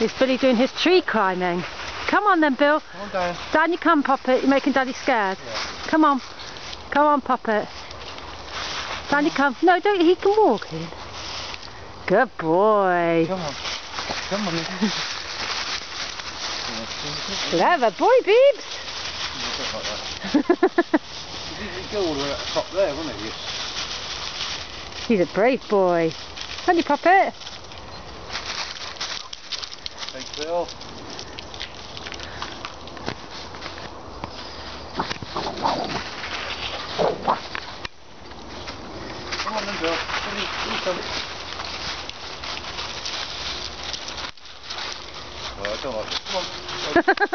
Is Billy doing his tree climbing? Come on then, Bill. Come on down. Down you come, Poppet. You're making Daddy scared. Yeah. Come on. Come on, Poppet. Down you come. No, don't. He can walk in. Good boy. Come on. Come on. Clever boy, Beebs. He'd go all the way up the top there, wouldn't he? He's a brave boy. You, Poppet. Thanks, Bill. Come on then, Bill. Come on, come on, come. Oh, I don't like it. Come on.